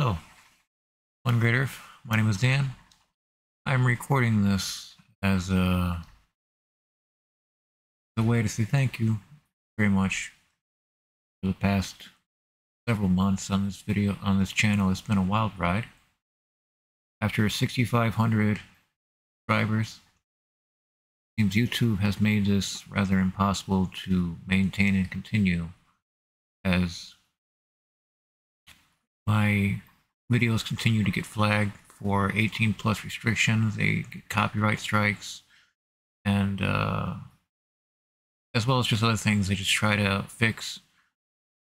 Hello, One Great Earth. My name is Dan. I'm recording this as uh, a, a way to say thank you very much for the past several months on this video on this channel. It's been a wild ride. After 6,500 subscribers, seems YouTube has made this rather impossible to maintain and continue as my videos continue to get flagged for 18 plus restrictions, they get copyright strikes, and uh, as well as just other things they just try to fix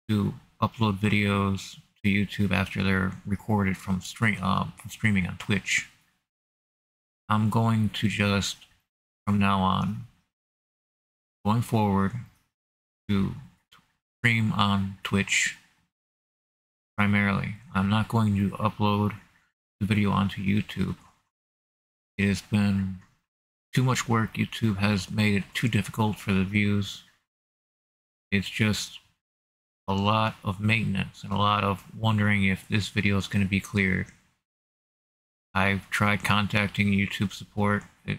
to upload videos to YouTube after they're recorded from, stream, uh, from streaming on Twitch. I'm going to just, from now on, going forward, to stream on Twitch primarily. I'm not going to upload the video onto YouTube. It has been too much work. YouTube has made it too difficult for the views. It's just a lot of maintenance and a lot of wondering if this video is going to be cleared. I've tried contacting YouTube support. It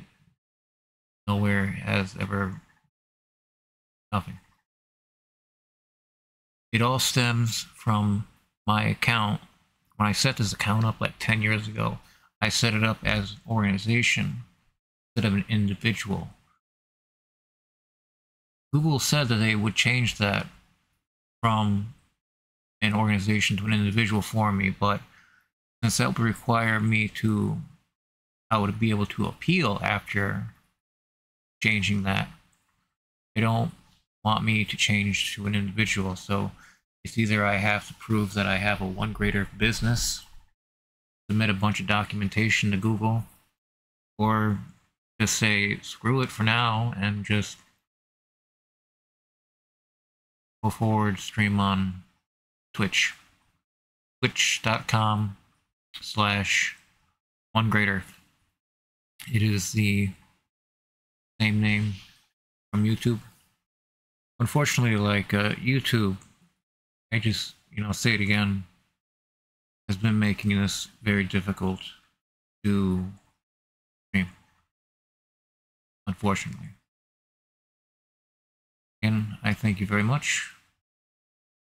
nowhere has ever nothing. It all stems from my account, when I set this account up like 10 years ago, I set it up as an organization instead of an individual. Google said that they would change that from an organization to an individual for me, but since that would require me to, I would be able to appeal after changing that. They don't want me to change to an individual, so it's either I have to prove that I have a one Great Earth business, submit a bunch of documentation to Google, or just say screw it for now and just go forward, stream on Twitch. Twitch.com slash one great earth. It is the same name from YouTube. Unfortunately, like uh, YouTube I just, you know, say it again, has been making this very difficult to stream. Unfortunately. And I thank you very much.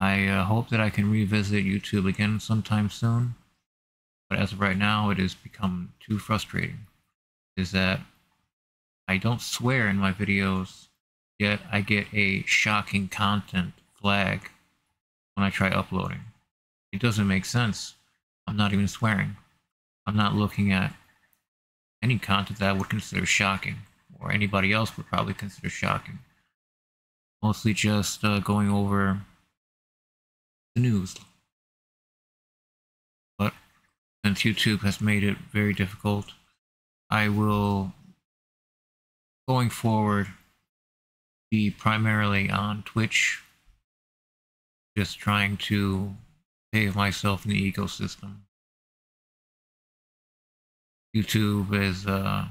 I uh, hope that I can revisit YouTube again sometime soon. But as of right now, it has become too frustrating. Is that I don't swear in my videos, yet I get a shocking content flag when I try uploading. It doesn't make sense. I'm not even swearing. I'm not looking at any content that I would consider shocking, or anybody else would probably consider shocking. Mostly just uh, going over the news. But since YouTube has made it very difficult, I will, going forward, be primarily on Twitch just trying to save myself in the ecosystem. YouTube is uh,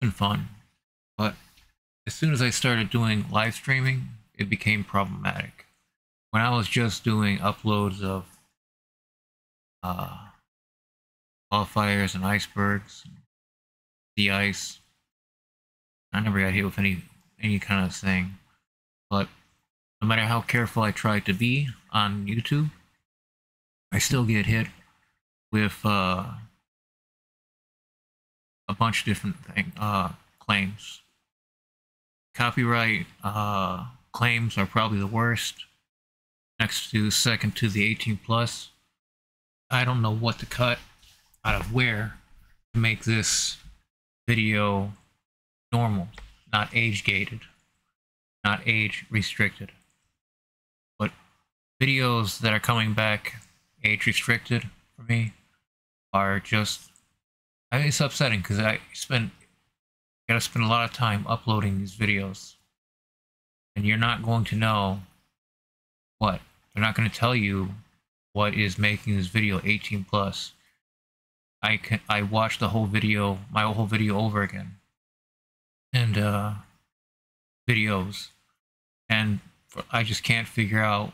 been fun, but as soon as I started doing live streaming, it became problematic. When I was just doing uploads of uh, wildfires and icebergs, the ice, I never got hit with any any kind of thing. But no matter how careful I try to be on YouTube, I still get hit with uh, a bunch of different thing, uh, claims. Copyright uh, claims are probably the worst. Next to second to the 18 plus. I don't know what to cut out of where to make this video normal, not age gated not age restricted. But videos that are coming back age restricted for me are just I mean, it's upsetting because I spend gotta spend a lot of time uploading these videos. And you're not going to know what. They're not going to tell you what is making this video 18 plus. I can I watched the whole video, my whole video over again. And uh videos and I just can't figure out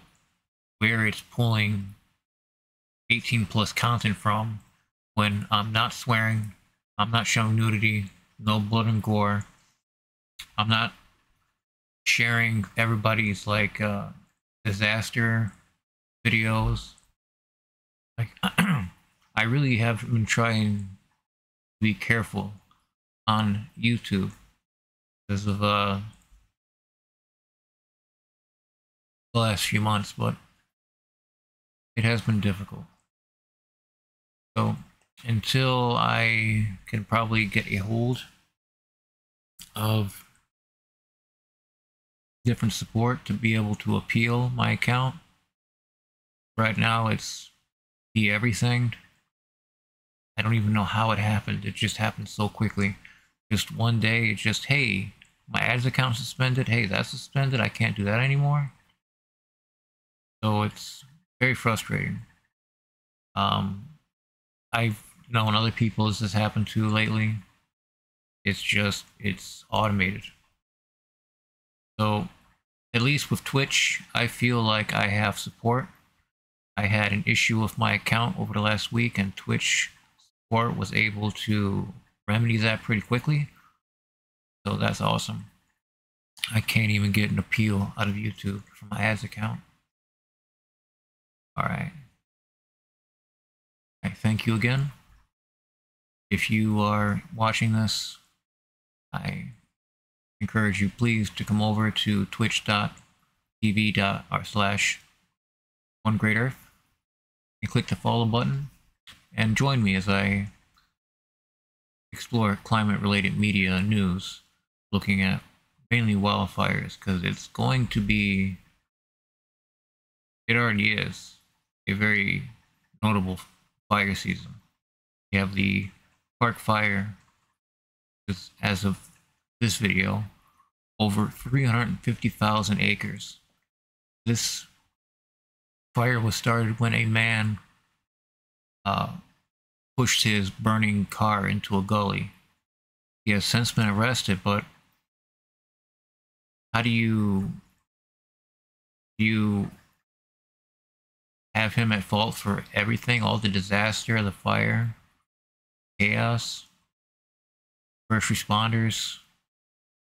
where it's pulling 18 plus content from when I'm not swearing, I'm not showing nudity, no blood and gore. I'm not sharing everybody's like uh, disaster videos. Like I really have been trying to be careful on YouTube because of uh the last few months, but it has been difficult. So until I can probably get a hold of different support to be able to appeal my account. Right now it's be everything. I don't even know how it happened. It just happened so quickly. Just one day, it's just, hey, my ads account suspended. Hey, that's suspended. I can't do that anymore. So it's very frustrating. Um, I've known other people this has happened to lately. It's just, it's automated. So, at least with Twitch, I feel like I have support. I had an issue with my account over the last week, and Twitch support was able to remedy that pretty quickly. So that's awesome. I can't even get an appeal out of YouTube for my ads account. Alright. I thank you again. If you are watching this, I encourage you please to come over to twitch.tv slash one great earth and click the follow button and join me as I explore climate related media news looking at mainly wildfires because it's going to be it already is a very notable fire season. You have the Park Fire, as of this video, over 350,000 acres. This fire was started when a man uh, pushed his burning car into a gully. He has since been arrested, but how do you do you have him at fault for everything, all the disaster, the fire, chaos, first responders,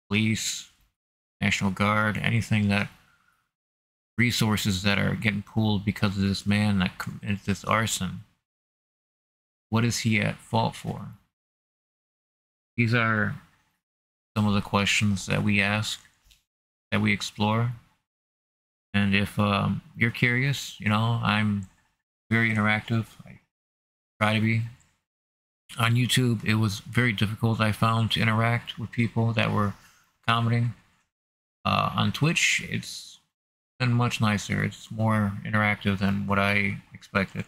police, National Guard, anything that resources that are getting pulled because of this man that commits this arson. What is he at fault for? These are some of the questions that we ask, that we explore. And if um, you're curious, you know, I'm very interactive. I try to be. On YouTube, it was very difficult, I found, to interact with people that were commenting. Uh, on Twitch, it's been much nicer. It's more interactive than what I expected.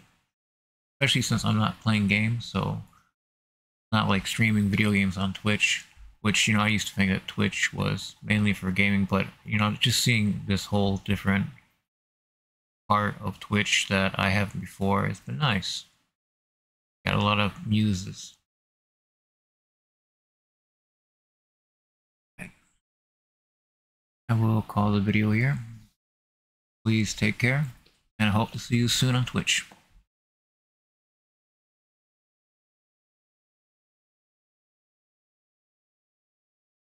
Especially since I'm not playing games, so not like streaming video games on Twitch, which, you know, I used to think that Twitch was mainly for gaming, but, you know, just seeing this whole different part of Twitch that I haven't before has been nice. Got a lot of muses. I will call the video here. Please take care, and I hope to see you soon on Twitch.